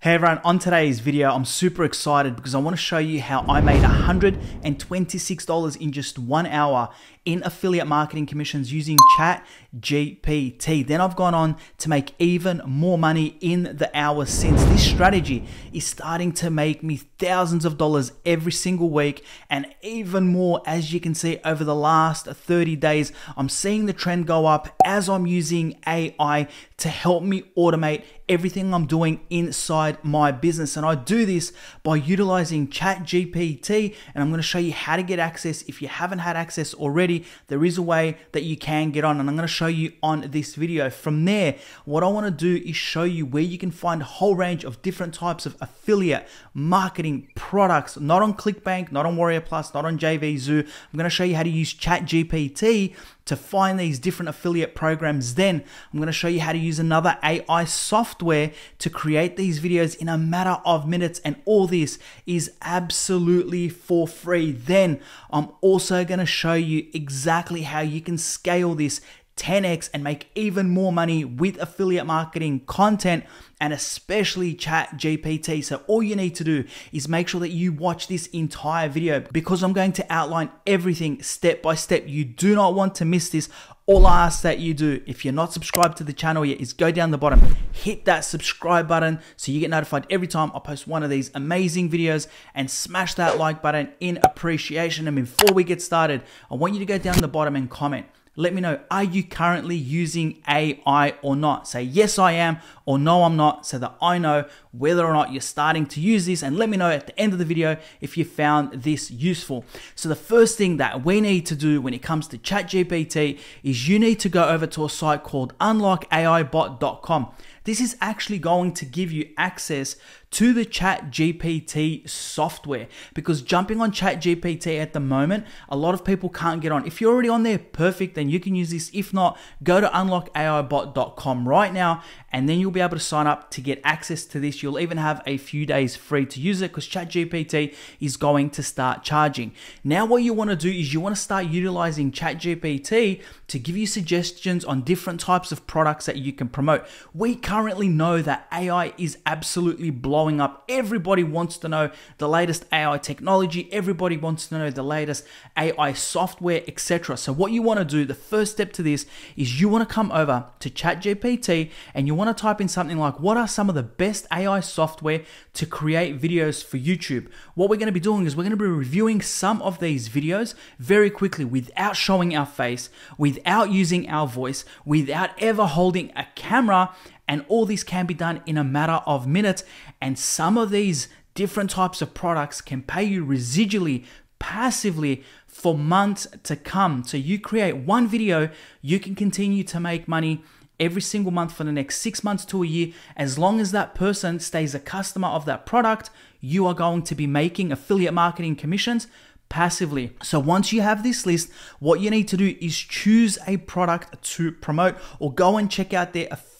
Hey everyone, on today's video, I'm super excited because I want to show you how I made $126 in just one hour in affiliate marketing commissions using Chat GPT. Then I've gone on to make even more money in the hours since. This strategy is starting to make me thousands of dollars every single week and even more as you can see over the last 30 days. I'm seeing the trend go up as I'm using AI to help me automate everything I'm doing inside my business. And I do this by utilizing Chat GPT. And I'm going to show you how to get access. If you haven't had access already, there is a way that you can get on. And I'm going to show you on this video. From there, what I want to do is show you where you can find a whole range of different types of affiliate marketing products, not on ClickBank, not on Warrior Plus, not on JVZoo. I'm going to show you how to use Chat GPT to find these different affiliate programs. Then I'm going to show you how to use another AI software to create these videos in a matter of minutes. And all this is absolutely for free. Then I'm also going to show you exactly how you can scale this 10x and make even more money with affiliate marketing content and especially chat GPT. So all you need to do is make sure that you watch this entire video because I'm going to outline everything step by step. You do not want to miss this. All I ask that you do, if you're not subscribed to the channel yet, is go down the bottom, hit that subscribe button so you get notified every time I post one of these amazing videos and smash that like button in appreciation. And before we get started, I want you to go down the bottom and comment let me know are you currently using AI or not? Say yes, I am, or no, I'm not, so that I know whether or not you're starting to use this. And let me know at the end of the video if you found this useful. So, the first thing that we need to do when it comes to ChatGPT is you need to go over to a site called unlockaibot.com. This is actually going to give you access to the Chat GPT software because jumping on Chat GPT at the moment, a lot of people can't get on. If you're already on there, perfect, then you can use this. If not, go to unlockaibot.com right now and then you'll be able to sign up to get access to this. You'll even have a few days free to use it because ChatGPT is going to start charging. Now, what you want to do is you want to start utilizing ChatGPT to give you suggestions on different types of products that you can promote. We currently know that AI is absolutely blowing blowing up. Everybody wants to know the latest AI technology. Everybody wants to know the latest AI software, etc. So what you want to do, the first step to this is you want to come over to ChatGPT and you want to type in something like what are some of the best AI software to create videos for YouTube. What we're going to be doing is we're going to be reviewing some of these videos very quickly without showing our face, without using our voice, without ever holding a camera and all this can be done in a matter of minutes. And some of these different types of products can pay you residually, passively for months to come. So you create one video, you can continue to make money every single month for the next six months to a year. As long as that person stays a customer of that product, you are going to be making affiliate marketing commissions passively. So once you have this list, what you need to do is choose a product to promote or go and check out their affiliate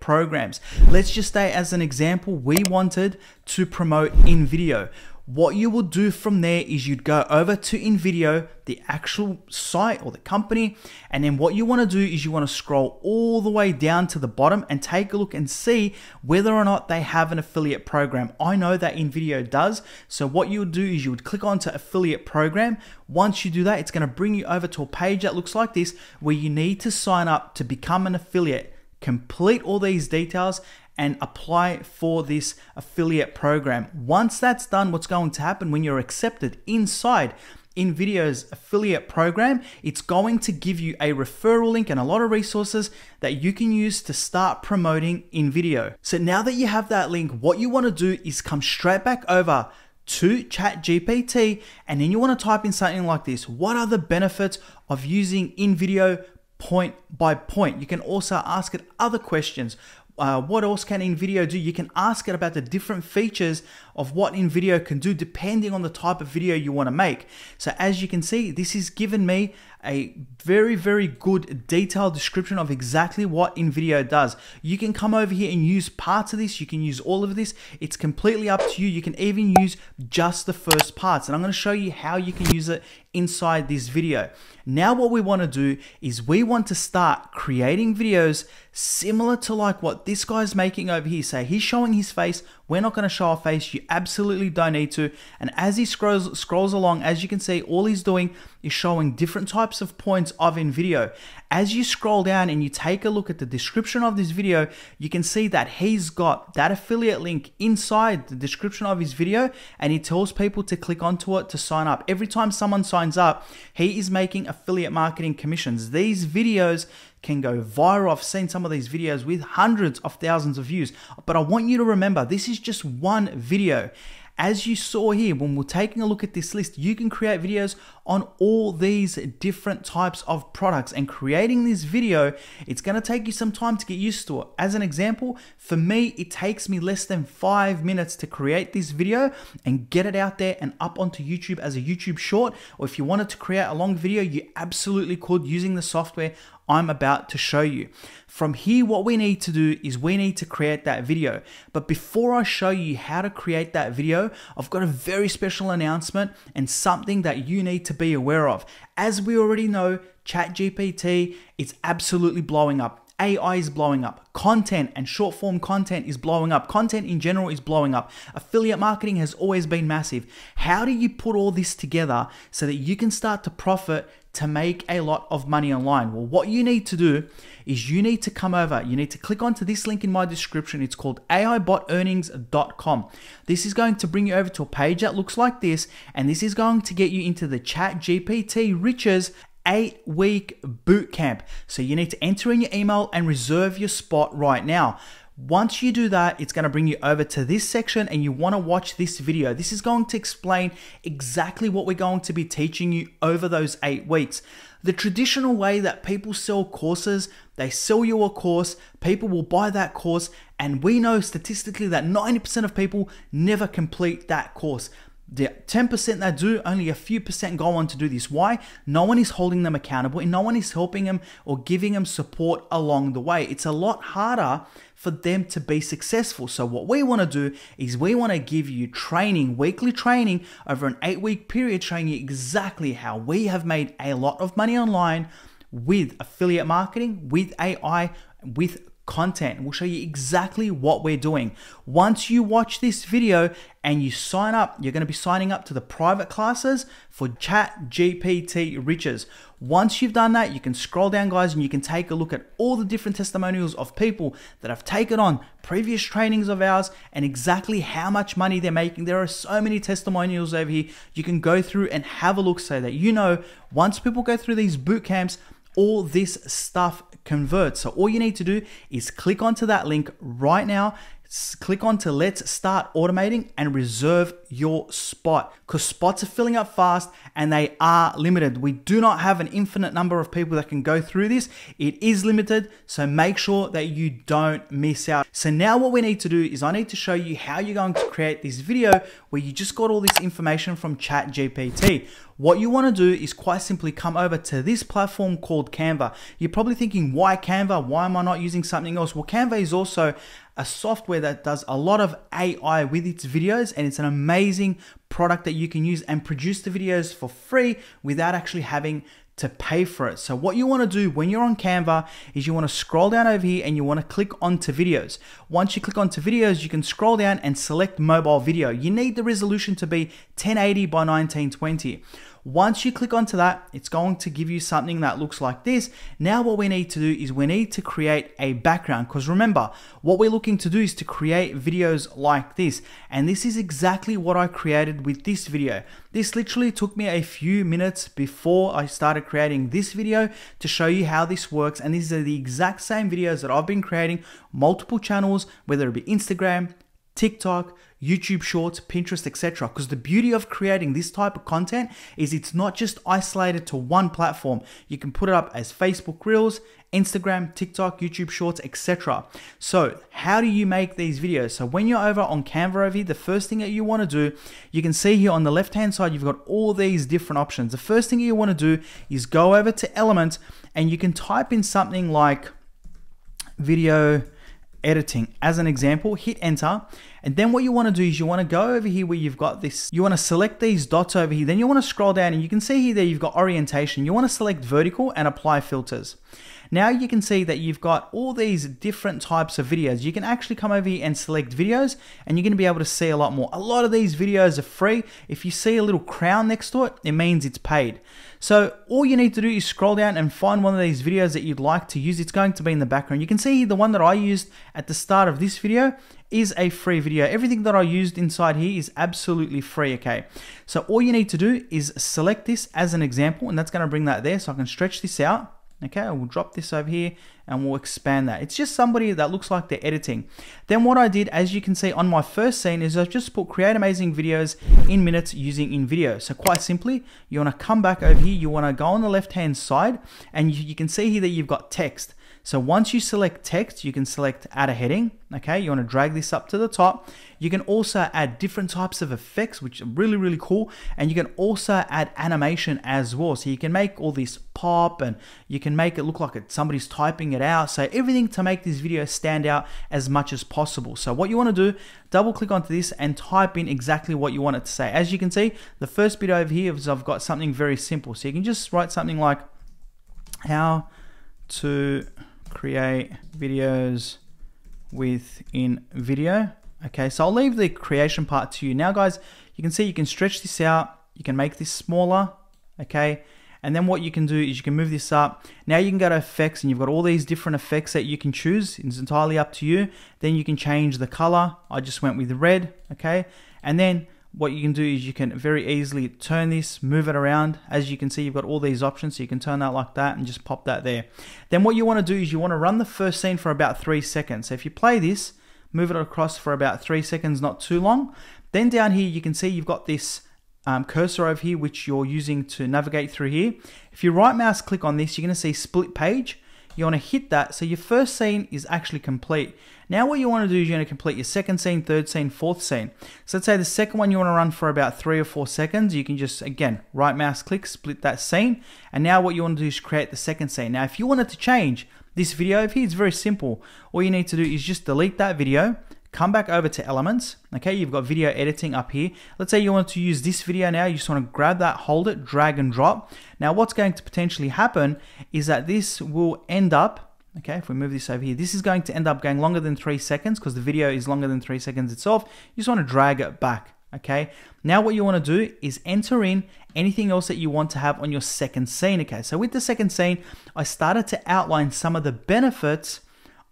programs. Let's just say as an example, we wanted to promote InVideo. What you will do from there is you'd go over to InVideo, the actual site or the company, and then what you want to do is you want to scroll all the way down to the bottom and take a look and see whether or not they have an affiliate program. I know that InVideo does, so what you would do is you would click onto affiliate program. Once you do that, it's going to bring you over to a page that looks like this where you need to sign up to become an affiliate complete all these details and apply for this affiliate program. Once that's done, what's going to happen when you're accepted inside InVideo's affiliate program, it's going to give you a referral link and a lot of resources that you can use to start promoting InVideo. So now that you have that link, what you want to do is come straight back over to ChatGPT and then you want to type in something like this. What are the benefits of using InVideo point by point? You can also ask it other questions. Uh, what else can InVideo do? You can ask it about the different features of what InVideo can do depending on the type of video you want to make. So as you can see, this has given me a very, very good detailed description of exactly what InVideo does. You can come over here and use parts of this. You can use all of this. It's completely up to you. You can even use just the first parts. And I'm going to show you how you can use it inside this video. Now what we want to do is we want to start creating videos similar to like what this guy's making over here. Say he's showing his face We're not going to show our face. You absolutely don't need to. And as he scrolls scrolls along, as you can see, all he's doing is showing different types of points of InVideo. As you scroll down and you take a look at the description of this video, you can see that he's got that affiliate link inside the description of his video and he tells people to click onto it to sign up. Every time someone signs up, he is making affiliate marketing commissions. These videos can go viral. I've seen some of these videos with hundreds of thousands of views, but I want you to remember this is just one video. As you saw here, when we're taking a look at this list, you can create videos on all these different types of products and creating this video, it's gonna take you some time to get used to it. As an example, for me, it takes me less than five minutes to create this video and get it out there and up onto YouTube as a YouTube short. Or if you wanted to create a long video, you absolutely could using the software I'm about to show you. From here, what we need to do is we need to create that video. But before I show you how to create that video, I've got a very special announcement and something that you need to be aware of. As we already know, ChatGPT, it's absolutely blowing up. AI is blowing up. Content and short form content is blowing up. Content in general is blowing up. Affiliate marketing has always been massive. How do you put all this together so that you can start to profit to make a lot of money online? Well, what you need to do is you need to come over, you need to click onto this link in my description. It's called AIBotEarnings.com. This is going to bring you over to a page that looks like this, and this is going to get you into the Chat GPT Riches eight week boot camp. So you need to enter in your email and reserve your spot right now. Once you do that, it's going to bring you over to this section and you want to watch this video. This is going to explain exactly what we're going to be teaching you over those eight weeks. The traditional way that people sell courses, they sell you a course, people will buy that course, and we know statistically that 90% of people never complete that course. The 10% that do, only a few percent go on to do this. Why? No one is holding them accountable and no one is helping them or giving them support along the way. It's a lot harder for them to be successful. So, what we want to do is we want to give you training, weekly training over an eight week period, showing you exactly how we have made a lot of money online with affiliate marketing, with AI, with content. We'll show you exactly what we're doing. Once you watch this video and you sign up, you're going to be signing up to the private classes for Chat GPT Riches. Once you've done that, you can scroll down, guys, and you can take a look at all the different testimonials of people that have taken on previous trainings of ours and exactly how much money they're making. There are so many testimonials over here. You can go through and have a look so that you know once people go through these boot camps, all this stuff converts. So all you need to do is click onto that link right now click on to let's start automating and reserve your spot because spots are filling up fast and they are limited. We do not have an infinite number of people that can go through this. It is limited, so make sure that you don't miss out. So now what we need to do is I need to show you how you're going to create this video where you just got all this information from ChatGPT. What you want to do is quite simply come over to this platform called Canva. You're probably thinking, why Canva? Why am I not using something else? Well, Canva is also a software that does a lot of AI with its videos and it's an amazing product that you can use and produce the videos for free without actually having to pay for it. So what you want to do when you're on Canva is you want to scroll down over here and you want to click onto videos. Once you click onto videos, you can scroll down and select mobile video. You need the resolution to be 1080 by 1920. Once you click onto that, it's going to give you something that looks like this. Now what we need to do is we need to create a background because remember, what we're looking to do is to create videos like this. And this is exactly what I created with this video. This literally took me a few minutes before I started creating this video to show you how this works. And these are the exact same videos that I've been creating multiple channels, whether it be Instagram, TikTok, YouTube Shorts, Pinterest, etc. Because the beauty of creating this type of content is it's not just isolated to one platform. You can put it up as Facebook Reels, Instagram, TikTok, YouTube Shorts, etc. So, how do you make these videos? So, when you're over on Canva over here, the first thing that you want to do, you can see here on the left hand side, you've got all these different options. The first thing you want to do is go over to Element and you can type in something like video editing as an example, hit enter. And then what you want to do is you want to go over here where you've got this, you want to select these dots over here. Then you want to scroll down and you can see here that you've got orientation. You want to select vertical and apply filters. Now you can see that you've got all these different types of videos. You can actually come over here and select videos and you're going to be able to see a lot more. A lot of these videos are free. If you see a little crown next to it, it means it's paid. So all you need to do is scroll down and find one of these videos that you'd like to use. It's going to be in the background. You can see the one that I used at the start of this video is a free video. Everything that I used inside here is absolutely free, okay? So all you need to do is select this as an example, and that's gonna bring that there so I can stretch this out. Okay, I will drop this over here and we'll expand that. It's just somebody that looks like they're editing. Then what I did, as you can see on my first scene, is I've just put create amazing videos in minutes using InVideo. So quite simply, you wanna come back over here, you wanna go on the left-hand side, and you, you can see here that you've got text. So once you select text, you can select add a heading. Okay, you want to drag this up to the top. You can also add different types of effects, which are really, really cool. And you can also add animation as well. So you can make all this pop and you can make it look like somebody's typing it out. So everything to make this video stand out as much as possible. So what you want to do, double click onto this and type in exactly what you want it to say. As you can see, the first bit over here is I've got something very simple. So you can just write something like how to create videos with InVideo. Okay, so I'll leave the creation part to you. Now guys, you can see you can stretch this out, you can make this smaller, okay? And then what you can do is you can move this up. Now you can go to effects and you've got all these different effects that you can choose. It's entirely up to you. Then you can change the color. I just went with red, okay? And then what you can do is you can very easily turn this, move it around. As you can see, you've got all these options, so you can turn that like that and just pop that there. Then what you want to do is you want to run the first scene for about three seconds. So if you play this, move it across for about three seconds, not too long. Then down here, you can see you've got this um, cursor over here, which you're using to navigate through here. If you right mouse click on this, you're going to see split page you want to hit that so your first scene is actually complete. Now what you want to do is you're going to complete your second scene, third scene, fourth scene. So let's say the second one you want to run for about three or four seconds. You can just, again, right mouse click, split that scene. And now what you want to do is create the second scene. Now if you wanted to change this video here, it's very simple. All you need to do is just delete that video, come back over to elements. Okay, you've got video editing up here. Let's say you want to use this video now. You just want to grab that, hold it, drag and drop. Now what's going to potentially happen is that this will end up Okay, if we move this over here, this is going to end up going longer than three seconds because the video is longer than three seconds itself. You just want to drag it back. Okay, now what you want to do is enter in anything else that you want to have on your second scene. Okay, so with the second scene, I started to outline some of the benefits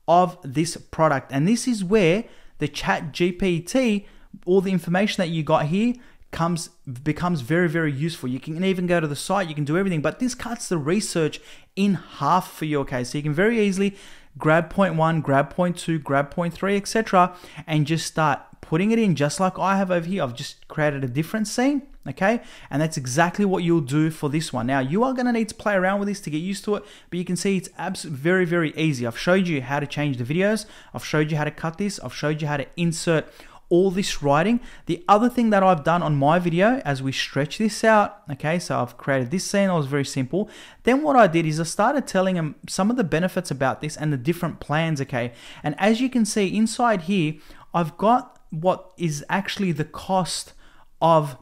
of this product, and this is where the chat GPT, all the information that you got here comes becomes very very useful. You can even go to the site you can do everything but this cuts the research in half for your case so you can very easily grab point one grab point two grab point three etc and just start putting it in just like I have over here. I've just created a different scene okay? And that's exactly what you'll do for this one. Now you are going to need to play around with this to get used to it but you can see it's absolutely very very easy. I've showed you how to change the videos. I've showed you how to cut this. I've showed you how to insert all this writing. The other thing that I've done on my video as we stretch this out, okay, so I've created this scene, it was very simple. Then what I did is I started telling them some of the benefits about this and the different plans, okay. And as you can see inside here, I've got what is actually the cost of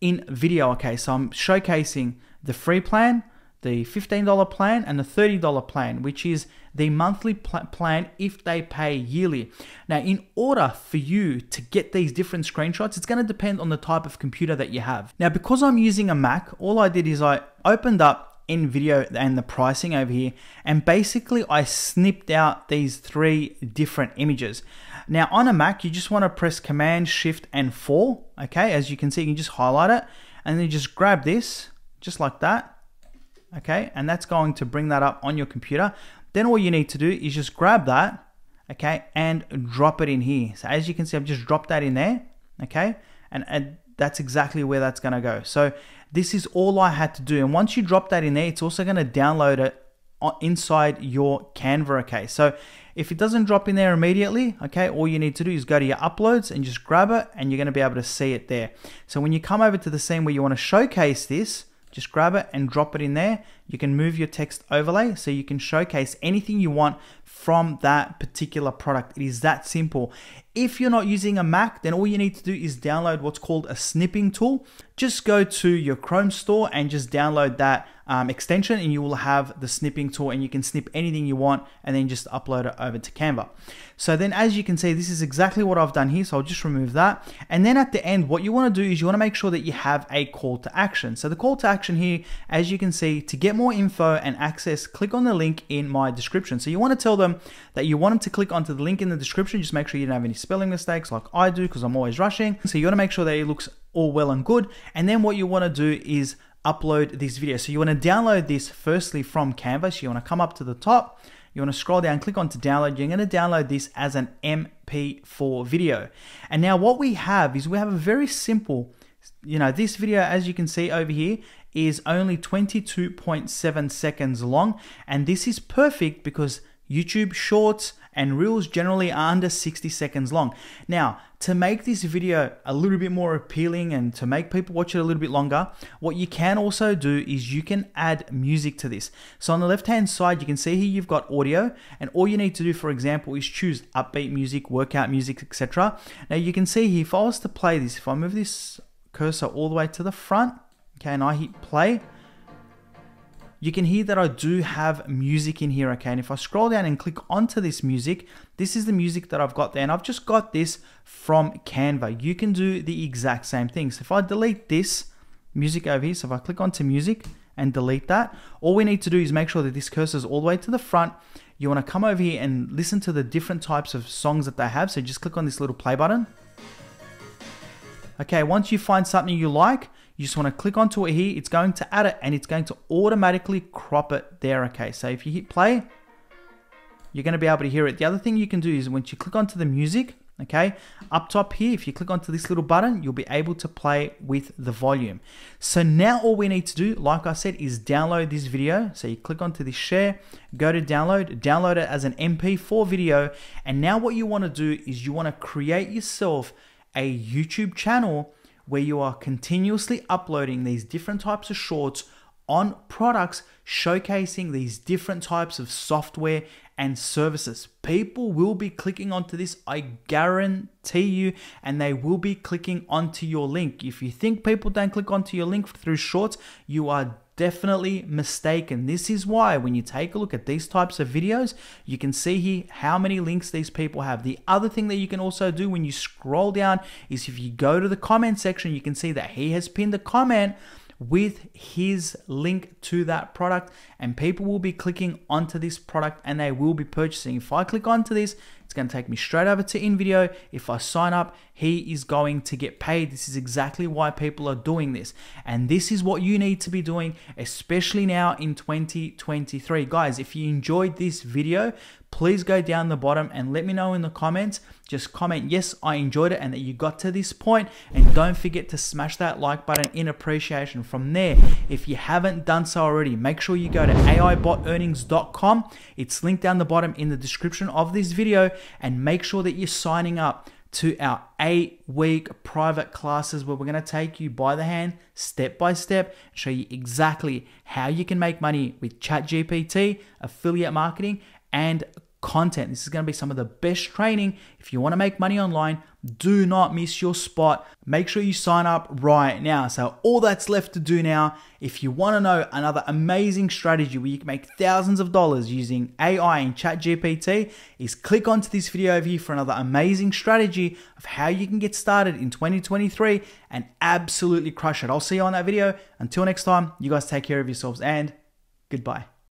InVideo, Okay, so I'm showcasing the free plan, the $15 plan, and the $30 plan, which is the monthly pl- plan if they pay yearly. Now, in order for you to get these different screenshots, it's going to depend on the type of computer that you have. Now, because I'm using a Mac, all I did is I opened up InVideo and the pricing over here, and basically I snipped out these three different images. Now on a Mac, you just want to press Command, Shift, and 4. Okay, as you can see, you can just highlight it, and then you just grab this, just like that. Okay, and that's going to bring that up on your computer. Then all you need to do is just grab that, okay, and drop it in here. So as you can see, I've just dropped that in there, okay, and, and that's exactly where that's going to go. So this is all I had to do. And once you drop that in there, it's also going to download it inside your Canva, okay? So if it doesn't drop in there immediately, okay, all you need to do is go to your uploads and just grab it and you're gonna be able to see it there. So when you come over to the scene where you wanna showcase this, just grab it and drop it in there. You can move your text overlay so you can showcase anything you want from that particular product. It is that simple. If you're not using a Mac, then all you need to do is download what's called a snipping tool. Just go to your Chrome store and just download that um, extension and you will have the snipping tool and you can snip anything you want and then just upload it over to Canva. So then as you can see, this is exactly what I've done here. So I'll just remove that. And then at the end, what you want to do is you want to make sure that you have a call to action. So the call to action here, as you can see, to get more info and access, click on the link in my description. So you want to tell them that you want them to click onto the link in the description. Just make sure you don't have any spelling mistakes like I do because I'm always rushing. So you want to make sure that it looks all well and good. And then what you want to do is upload this video. So you want to download this firstly from Canvas. You want to come up to the top, you want to scroll down, click on to download. You're going to download this as an MP4 video. And now what we have is we have a very simple, you know, this video, as you can see over here, is only 22.7 seconds long. And this is perfect because YouTube Shorts and Reels generally are under 60 seconds long. Now, to make this video a little bit more appealing and to make people watch it a little bit longer, what you can also do is you can add music to this. So on the left hand side, you can see here you've got audio and all you need to do, for example, is choose upbeat music, workout music, etc. Now you can see here, if I was to play this, if I move this cursor all the way to the front, okay, and I hit play, you can hear that I do have music in here, okay? And if I scroll down and click onto this music, this is the music that I've got there. And I've just got this from Canva. You can do the exact same thing. So if I delete this music over here, so if I click onto music and delete that, all we need to do is make sure that this cursor is all the way to the front. You wanna come over here and listen to the different types of songs that they have. So just click on this little play button. Okay, once you find something you like, you just want to click onto it here. It's going to add it and it's going to automatically crop it there. Okay, so if you hit play, you're going to be able to hear it. The other thing you can do is once you click onto the music, okay, up top here, if you click onto this little button, you'll be able to play with the volume. So now all we need to do, like I said, is download this video. So you click onto this share, go to download, download it as an MP4 video. And now what you want to do is you want to create yourself a YouTube channel where you are continuously uploading these different types of shorts on products showcasing these different types of software and services. People will be clicking onto this, I guarantee you, and they will be clicking onto your link. If you think people don't click onto your link through shorts, you are definitely mistaken. This is why when you take a look at these types of videos, you can see here how many links these people have. The other thing that you can also do when you scroll down is if you go to the comment section, you can see that he has pinned a comment with his link to that product and people will be clicking onto this product and they will be purchasing. If I click onto this, it's going to take me straight over to InVideo. If I sign up, he is going to get paid. This is exactly why people are doing this. And this is what you need to be doing, especially now in 2023. Guys, if you enjoyed this video, please go down the bottom and let me know in the comments. Just comment, yes, I enjoyed it and that you got to this point. And don't forget to smash that like button in appreciation. From there, if you haven't done so already, make sure you go to AIBotEarnings.com. It's linked down the bottom in the description of this video and make sure that you're signing up to our eight week private classes where we're going to take you by the hand, step by step, show you exactly how you can make money with ChatGPT, affiliate marketing, and content. This is going to be some of the best training. If you want to make money online, do not miss your spot. Make sure you sign up right now. So, all that's left to do now, if you want to know another amazing strategy where you can make thousands of dollars using AI and ChatGPT, is click onto this video over here for another amazing strategy of how you can get started in 2023 and absolutely crush it. I'll see you on that video. Until next time, you guys take care of yourselves and goodbye.